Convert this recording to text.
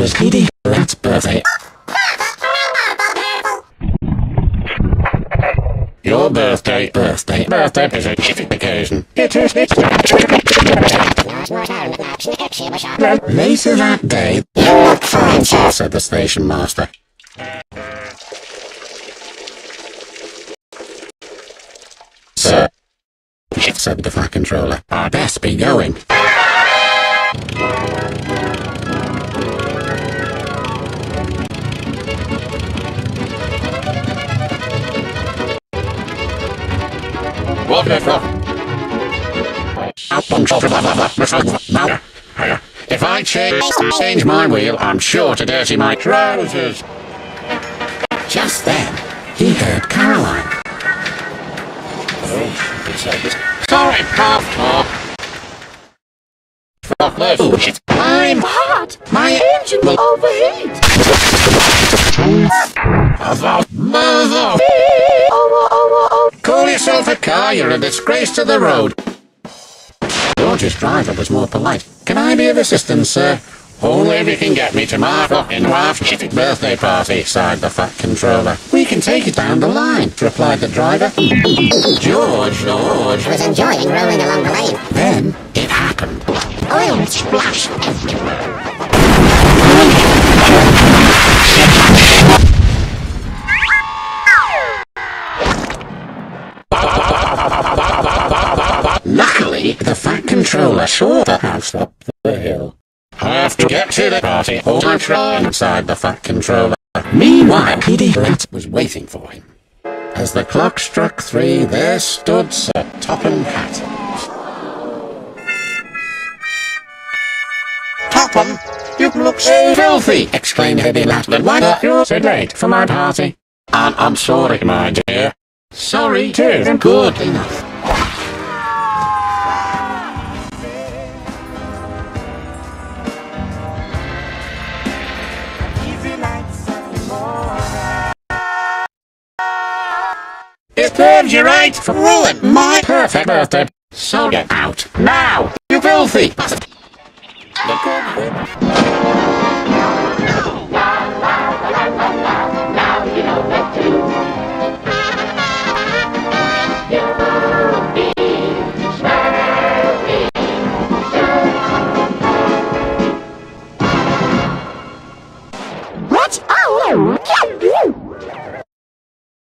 was Petey Rat's birthday. Your birthday, birthday, birthday is a shitty occasion. It is, it's Later that day, you look fine, sir, said the station master. Sir, said the flight controller, I'd best be going. If I change, change my wheel, I'm sure to dirty my trousers. Just then, he heard Caroline. Oh, he said this. Sorry, cough talk. Oh, shit. I'm hot. My engine will overheat. Mother, mother. Call yourself a car, you're a disgrace to the road. George's driver was more polite. Can I be of assistance, sir? Only if you can get me to my fucking wife's shitty birthday party, sighed the fat controller. We can take it down the line, replied the driver. George, George. was enjoying rolling along the lane. Then it happened. Oil splashed everywhere. The fat controller saw the house up the hill. I have to get to the party, all I'm trying, sighed the fat controller. Meanwhile, Petey Rat was waiting for him. As the clock struck three, there stood Sir Topham Hatt. Topham, you look so filthy, exclaimed Heavy. Then why are you so late for my party? I'm, I'm sorry, my dear. Sorry, too. Good enough. Serves you right for ruin my perfect birthday. So get out now, you filthy bastard.